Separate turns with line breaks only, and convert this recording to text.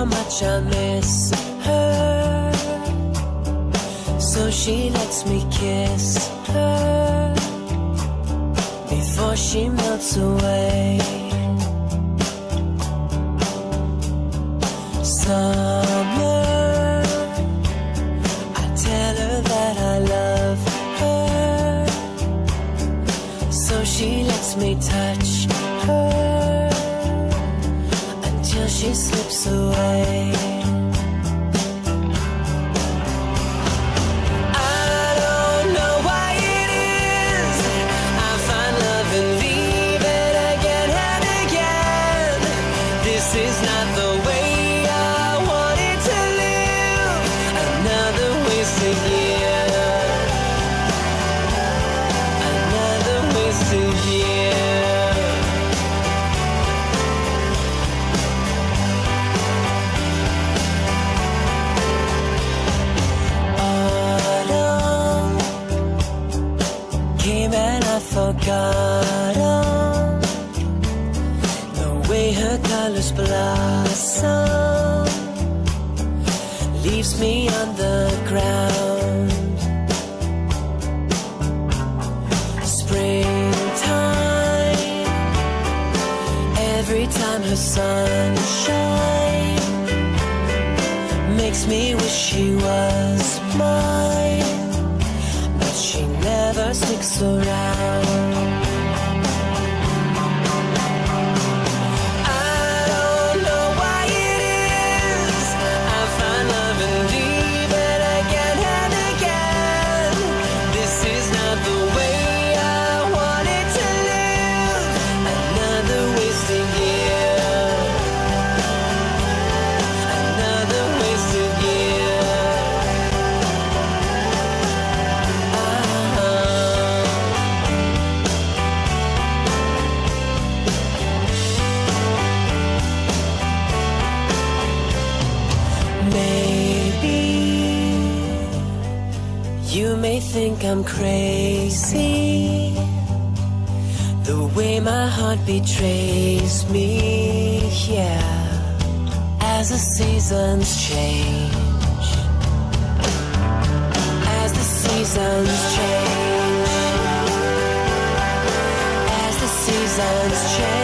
how much I miss her. So she lets me kiss her before she melts away. Summer, I tell her that I love her. So she lets me touch Again This is not the way I wanted to live. Another wasted year. Another wasted year. The way her colors blossom. Leaves me on the ground. Springtime, every time her sunshine makes me wish she was mine, she never sticks around. You may think I'm crazy. The way my heart betrays me, yeah. As the seasons change, as the seasons change, as the seasons change,